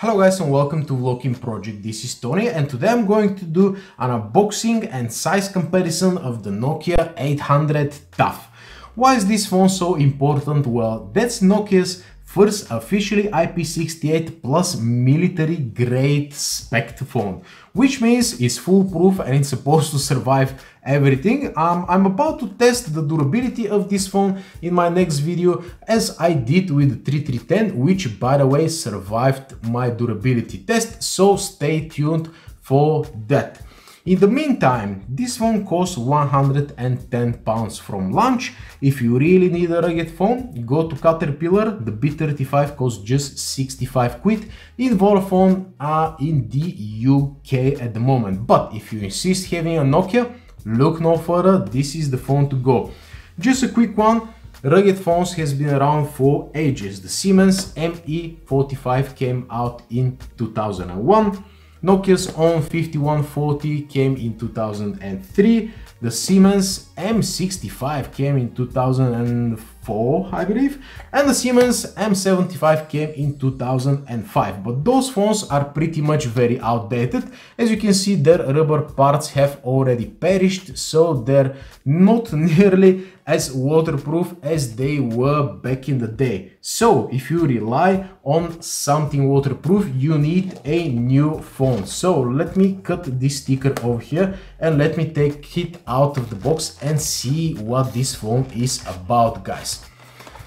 Hello guys and welcome to VoloKin Project. This is Tony and today I'm going to do an unboxing and size comparison of the Nokia 800 Tough. Why is this phone so important? Well, that's Nokia's first officially IP68 plus military grade spec phone, which means it's foolproof and it's supposed to survive everything. Um, I'm about to test the durability of this phone in my next video as I did with the 3310, which by the way survived my durability test, so stay tuned for that. In the meantime, this phone costs 110 pounds from launch. If you really need a rugged phone, go to Caterpillar. The B35 costs just 65 quid. In Vodafone are in the UK at the moment. But if you insist having a Nokia, look no further. This is the phone to go. Just a quick one. Rugged phones has been around for ages. The Siemens ME45 came out in 2001. Nokia's own 5140 came in 2003. The Siemens M65 came in 2004, I believe, and the Siemens M75 came in 2005. But those phones are pretty much very outdated. As you can see, their rubber parts have already perished, so they're not nearly as waterproof as they were back in the day. So if you rely on something waterproof, you need a new phone. So let me cut this sticker over here and let me take it out of the box and see what this phone is about, guys.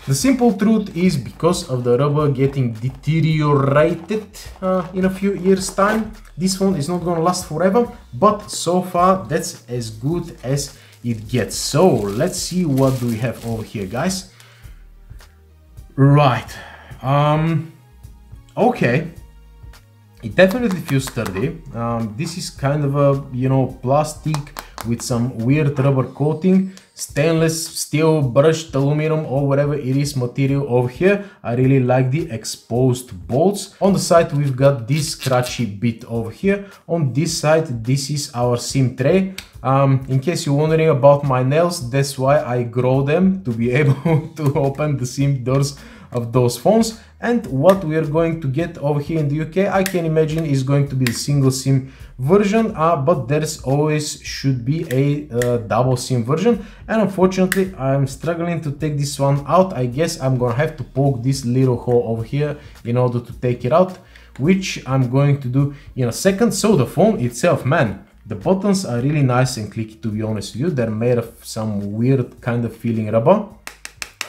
The simple truth is because of the rubber getting deteriorated uh, in a few years time, this phone is not gonna last forever, but so far that's as good as it gets. So let's see what do we have over here, guys. Right. Um, okay. It definitely feels sturdy. Um, this is kind of a, you know, plastic with some weird rubber coating stainless steel brushed aluminum or whatever it is material over here. I really like the exposed bolts. On the side we've got this scratchy bit over here. On this side this is our sim tray. Um, in case you're wondering about my nails that's why i grow them to be able to open the sim doors of those phones and what we are going to get over here in the UK I can imagine is going to be the single SIM version. Uh, but there's always should be a uh, double SIM version. And unfortunately I'm struggling to take this one out. I guess I'm gonna have to poke this little hole over here in order to take it out which I'm going to do in a second. So the phone itself man the buttons are really nice and clicky to be honest with you. They're made of some weird kind of feeling rubber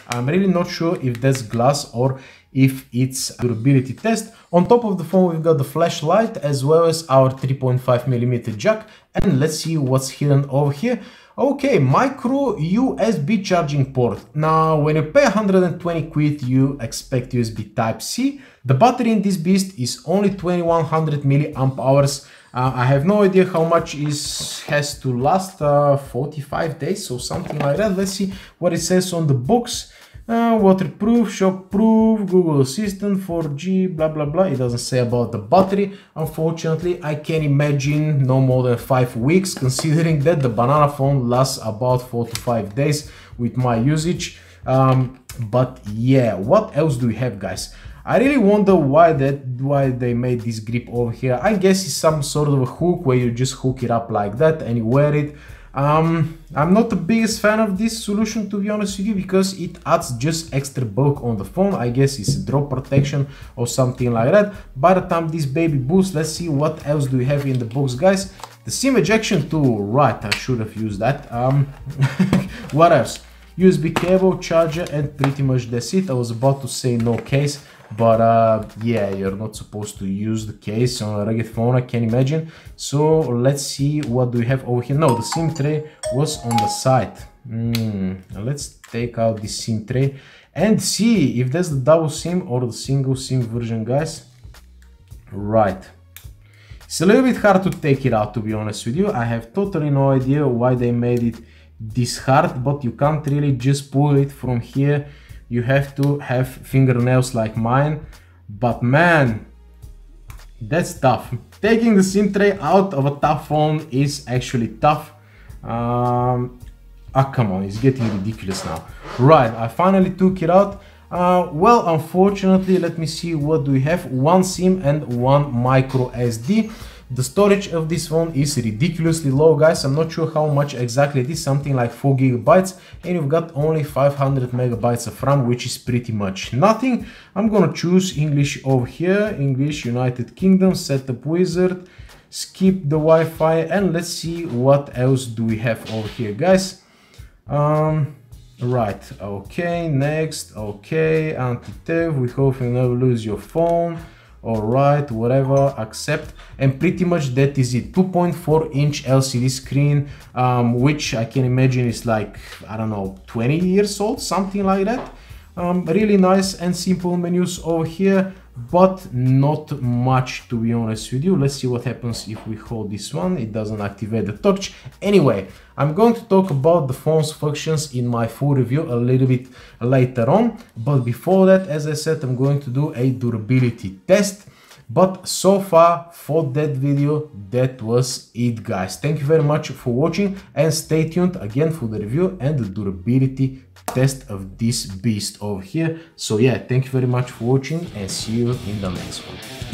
I'm really not sure if that's glass or if it's durability test. On top of the phone we've got the flashlight as well as our 3.5 millimeter jack and let's see what's hidden over here. Okay, micro USB charging port. Now, when you pay 120 quid, you expect USB Type-C. The battery in this beast is only 2100 milliamp hours. Uh, I have no idea how much is has to last, uh, 45 days or something like that. Let's see what it says on the box. Uh, waterproof, shockproof, Google Assistant, 4G, blah blah blah. It doesn't say about the battery. Unfortunately, I can imagine no more than 5 weeks, considering that the banana phone lasts about 4 to 5 days with my usage. Um, but yeah, what else do we have guys? I really wonder why that why they made this grip over here. I guess it's some sort of a hook where you just hook it up like that and you wear it. Um, I'm not the biggest fan of this solution to be honest with you because it adds just extra bulk on the phone. I guess it's drop protection or something like that. By the time this baby boosts, let's see what else do we have in the box guys. The SIM ejection tool, right, I should have used that. Um, what else? USB cable, charger and pretty much that's it. I was about to say no case but uh, yeah you're not supposed to use the case on a rugged phone I can imagine. So let's see what do we have over here. No the sim tray was on the side. Mm, let's take out the sim tray and see if that's the double sim or the single sim version guys. Right. It's a little bit hard to take it out to be honest with you. I have totally no idea why they made it this hard but you can't really just pull it from here you have to have fingernails like mine. But man that's tough. Taking the sim tray out of a tough phone is actually tough. Um ah come on it's getting ridiculous now. Right i finally took it out. Uh, well, unfortunately, let me see what do we have. One SIM and one micro SD. The storage of this phone is ridiculously low, guys. I'm not sure how much exactly it is, something like 4 gigabytes, and you've got only 500 megabytes of RAM, which is pretty much nothing. I'm gonna choose English over here, English United Kingdom, setup wizard, skip the Wi-Fi, and let's see what else do we have over here, guys. Um, right, okay, next, okay, anti-theft, we hope you never lose your phone all right whatever accept. And pretty much that is it. 2.4 inch lcd screen um, which i can imagine is like i don't know 20 years old something like that. Um, really nice and simple menus over here but not much to be honest with you. Let's see what happens if we hold this one. It doesn't activate the torch. Anyway i'm going to talk about the phone's functions in my full review a little bit later on. But before that as i said i'm going to do a durability test but so far for that video that was it guys. Thank you very much for watching and stay tuned again for the review and the durability test of this beast over here. So yeah thank you very much for watching and see you in the next one